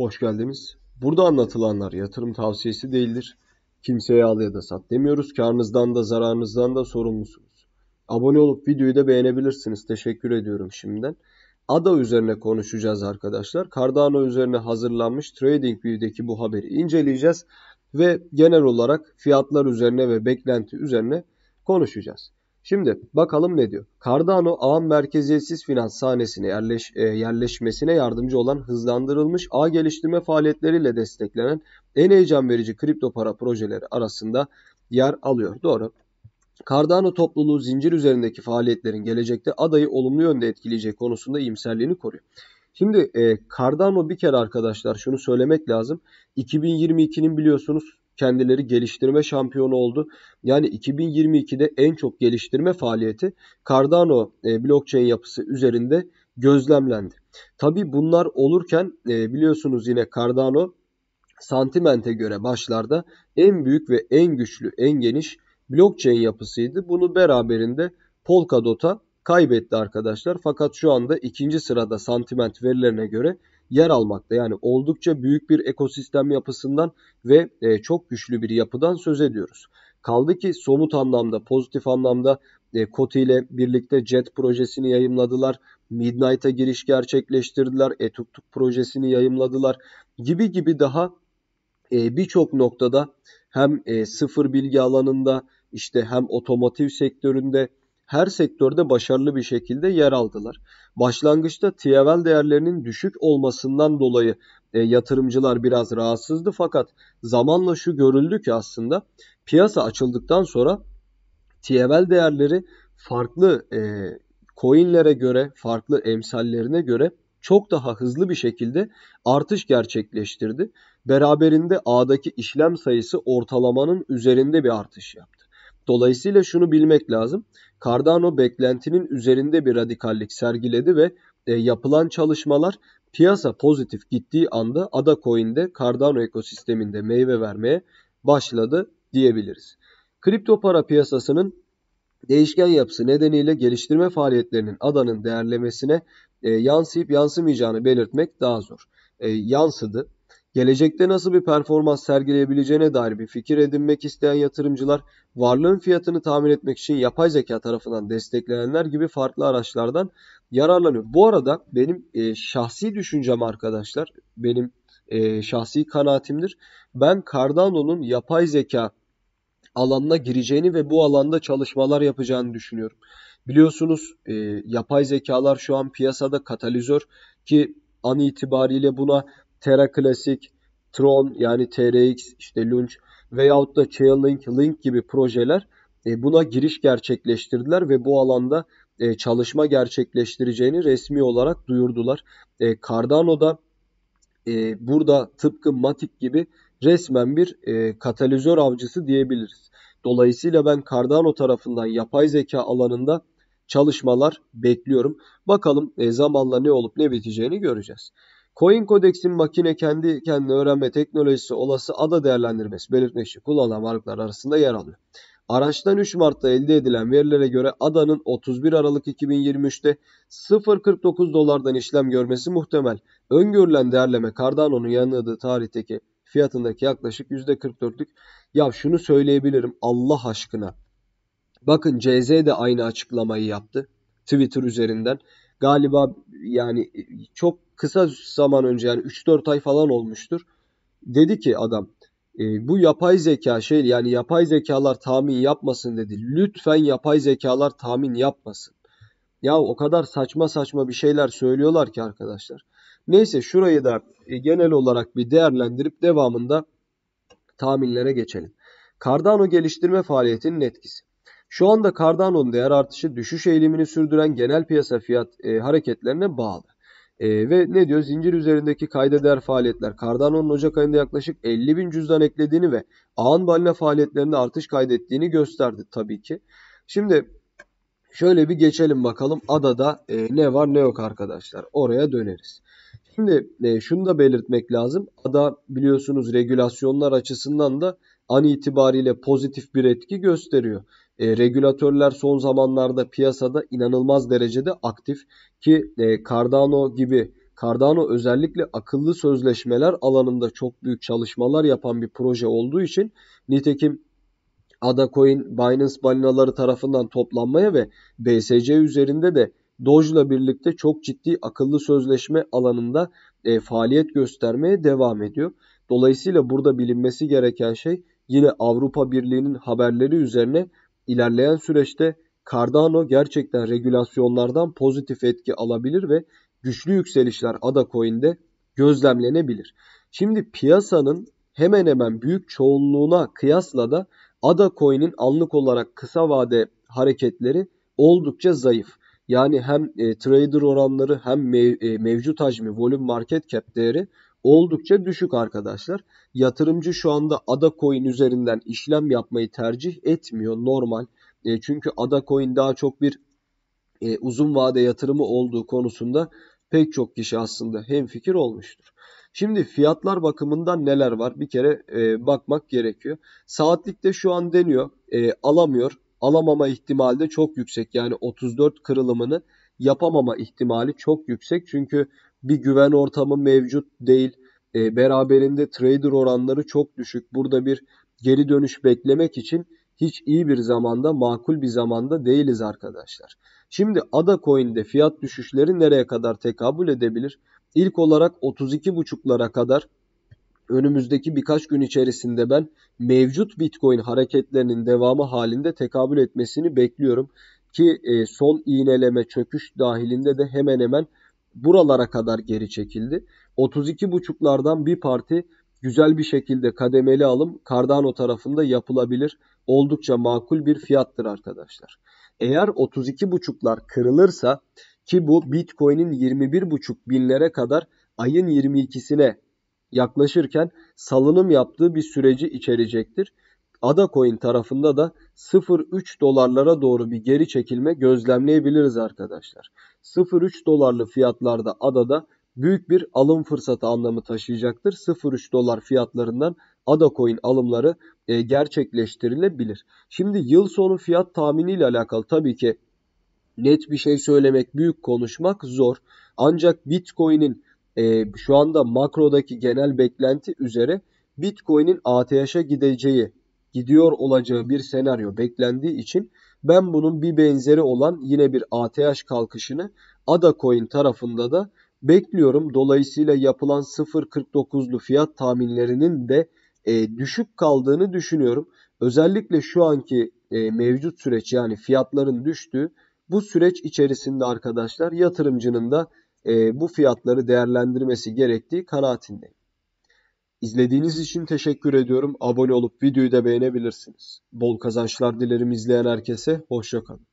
Hoş geldiniz. Burada anlatılanlar yatırım tavsiyesi değildir. Kimseye al ya da sat demiyoruz. Karnınızdan da zararınızdan da sorumlusunuz. Abone olup videoyu da beğenebilirsiniz. Teşekkür ediyorum şimdiden. ADA üzerine konuşacağız arkadaşlar. Cardano üzerine hazırlanmış TradingView'deki bu haberi inceleyeceğiz. Ve genel olarak fiyatlar üzerine ve beklenti üzerine konuşacağız. Şimdi bakalım ne diyor. Cardano ağın merkeziyetsiz finans sahnesine yerleş, e, yerleşmesine yardımcı olan hızlandırılmış ağ geliştirme faaliyetleriyle desteklenen en heyecan verici kripto para projeleri arasında yer alıyor. Doğru. Cardano topluluğu zincir üzerindeki faaliyetlerin gelecekte adayı olumlu yönde etkileyecek konusunda iyimserliğini koruyor. Şimdi e, Cardano bir kere arkadaşlar şunu söylemek lazım. 2022'nin biliyorsunuz kendileri geliştirme şampiyonu oldu. Yani 2022'de en çok geliştirme faaliyeti Cardano e, blockchain yapısı üzerinde gözlemlendi. Tabi bunlar olurken e, biliyorsunuz yine Cardano Sentiment'e göre başlarda en büyük ve en güçlü, en geniş blockchain yapısıydı. Bunu beraberinde Polkadot'a kaybetti arkadaşlar. Fakat şu anda ikinci sırada Sentiment verilerine göre yer almakta. Yani oldukça büyük bir ekosistem yapısından ve e, çok güçlü bir yapıdan söz ediyoruz. Kaldı ki somut anlamda, pozitif anlamda e, Koti ile birlikte JET projesini yayımladılar. Midnight'a giriş gerçekleştirdiler. Etuktuk projesini yayımladılar. Gibi gibi daha e, birçok noktada hem e, sıfır bilgi alanında işte hem otomotiv sektöründe her sektörde başarılı bir şekilde yer aldılar. Başlangıçta TFL değerlerinin düşük olmasından dolayı e, yatırımcılar biraz rahatsızdı fakat zamanla şu görüldü ki aslında piyasa açıldıktan sonra TFL değerleri farklı e, coinlere göre, farklı emsallerine göre çok daha hızlı bir şekilde artış gerçekleştirdi. Beraberinde ağdaki işlem sayısı ortalamanın üzerinde bir artış yaptı. Dolayısıyla şunu bilmek lazım. Cardano beklentinin üzerinde bir radikallik sergiledi ve e, yapılan çalışmalar piyasa pozitif gittiği anda Ada Coin'de Cardano ekosisteminde meyve vermeye başladı diyebiliriz. Kripto para piyasasının değişken yapısı nedeniyle geliştirme faaliyetlerinin adanın değerlemesine e, yansıyıp yansımayacağını belirtmek daha zor. E, yansıdı. Gelecekte nasıl bir performans sergileyebileceğine dair bir fikir edinmek isteyen yatırımcılar varlığın fiyatını tahmin etmek için yapay zeka tarafından desteklenenler gibi farklı araçlardan yararlanıyor. Bu arada benim e, şahsi düşüncem arkadaşlar, benim e, şahsi kanaatimdir. Ben Cardano'nun yapay zeka alanına gireceğini ve bu alanda çalışmalar yapacağını düşünüyorum. Biliyorsunuz e, yapay zekalar şu an piyasada katalizör ki an itibariyle buna Terra Classic, Tron yani TRX, işte Launch veyahut da Chainlink, Link gibi projeler e, buna giriş gerçekleştirdiler ve bu alanda e, çalışma gerçekleştireceğini resmi olarak duyurdular. E, Cardano'da e, burada tıpkı Matic gibi resmen bir katalizör avcısı diyebiliriz. Dolayısıyla ben Cardano tarafından yapay zeka alanında çalışmalar bekliyorum. Bakalım zamanla ne olup ne biteceğini göreceğiz. Coin Codex'in makine kendi kendine öğrenme teknolojisi olası ada değerlendirmesi belirtmek kullanılan varlıklar arasında yer alıyor. Araçtan 3 Mart'ta elde edilen verilere göre ADA'nın 31 Aralık 2023'te 0.49 dolardan işlem görmesi muhtemel. Öngörülen değerleme Cardano'nun yanıldığı tarihteki fiyatındaki yaklaşık %44'lük. Ya şunu söyleyebilirim Allah aşkına. Bakın CZ de aynı açıklamayı yaptı Twitter üzerinden. Galiba yani çok kısa zaman önce yani 3-4 ay falan olmuştur. Dedi ki adam e, bu yapay zeka şey yani yapay zekalar tahmin yapmasın dedi. Lütfen yapay zekalar tahmin yapmasın. Ya o kadar saçma saçma bir şeyler söylüyorlar ki arkadaşlar. Neyse şurayı da e, genel olarak bir değerlendirip devamında tahminlere geçelim. Cardano geliştirme faaliyetinin etkisi. Şu anda Cardano'nun değer artışı düşüş eğilimini sürdüren genel piyasa fiyat e, hareketlerine bağlı. E, ve ne diyor? Zincir üzerindeki kayda değer faaliyetler Cardano'nun Ocak ayında yaklaşık 50 bin cüzdan eklediğini ve ağın balina faaliyetlerinde artış kaydettiğini gösterdi tabii ki. Şimdi şöyle bir geçelim bakalım adada e, ne var ne yok arkadaşlar. Oraya döneriz. Şimdi e, şunu da belirtmek lazım. Ada biliyorsunuz regülasyonlar açısından da an itibariyle pozitif bir etki gösteriyor. E, regülatörler son zamanlarda piyasada inanılmaz derecede aktif ki e, Cardano gibi Cardano özellikle akıllı sözleşmeler alanında çok büyük çalışmalar yapan bir proje olduğu için nitekim ADA Coin Binance balinaları tarafından toplanmaya ve BSC üzerinde de Doge'la birlikte çok ciddi akıllı sözleşme alanında e, faaliyet göstermeye devam ediyor. Dolayısıyla burada bilinmesi gereken şey yine Avrupa Birliği'nin haberleri üzerine ilerleyen süreçte Cardano gerçekten regülasyonlardan pozitif etki alabilir ve güçlü yükselişler ADA Coin'de gözlemlenebilir. Şimdi piyasanın hemen hemen büyük çoğunluğuna kıyasla da ADA Coin'in anlık olarak kısa vade hareketleri oldukça zayıf. Yani hem e, trader oranları hem mev, e, mevcut hacmi, volüm market cap değeri oldukça düşük arkadaşlar. Yatırımcı şu anda ADA Coin üzerinden işlem yapmayı tercih etmiyor normal. E, çünkü ADA Coin daha çok bir e, uzun vade yatırımı olduğu konusunda pek çok kişi aslında hemfikir olmuştur. Şimdi fiyatlar bakımından neler var? Bir kere e, bakmak gerekiyor. Saatlikte şu an deniyor. E, alamıyor. Alamama ihtimali de çok yüksek. Yani 34 kırılımını yapamama ihtimali çok yüksek. Çünkü bir güven ortamı mevcut değil. E, beraberinde trader oranları çok düşük. Burada bir geri dönüş beklemek için hiç iyi bir zamanda, makul bir zamanda değiliz arkadaşlar. Şimdi ADA Coin'de fiyat düşüşleri nereye kadar tekabül edebilir? İlk olarak 32.5'lara kadar önümüzdeki birkaç gün içerisinde ben mevcut Bitcoin hareketlerinin devamı halinde tekabül etmesini bekliyorum. Ki e, son iğneleme çöküş dahilinde de hemen hemen buralara kadar geri çekildi. 32.5'lardan bir parti güzel bir şekilde kademeli alım Cardano tarafında yapılabilir. Oldukça makul bir fiyattır arkadaşlar. Eğer 32.5'lar kırılırsa ki bu Bitcoin'in 21.5 binlere kadar ayın 22'sine yaklaşırken salınım yaptığı bir süreci içerecektir. Ada Coin tarafında da 0.3 dolarlara doğru bir geri çekilme gözlemleyebiliriz arkadaşlar. 0.3 dolarlı fiyatlarda adada büyük bir alım fırsatı anlamı taşıyacaktır. 0.3 dolar fiyatlarından Ada Coin alımları e, gerçekleştirilebilir. Şimdi yıl sonu fiyat tahmini ile alakalı tabii ki net bir şey söylemek, büyük konuşmak zor. Ancak Bitcoin'in e, şu anda makrodaki genel beklenti üzere Bitcoin'in ATH'a gideceği, gidiyor olacağı bir senaryo beklendiği için ben bunun bir benzeri olan yine bir ATH kalkışını ADA Coin tarafında da bekliyorum. Dolayısıyla yapılan 0.49'lu fiyat tahminlerinin de e, düşük kaldığını düşünüyorum. Özellikle şu anki e, mevcut süreç yani fiyatların düştüğü bu süreç içerisinde arkadaşlar yatırımcının da e, bu fiyatları değerlendirmesi gerektiği kanaatindeyim. İzlediğiniz için teşekkür ediyorum. Abone olup videoyu da beğenebilirsiniz. Bol kazançlar dilerim izleyen herkese. Hoşçakalın.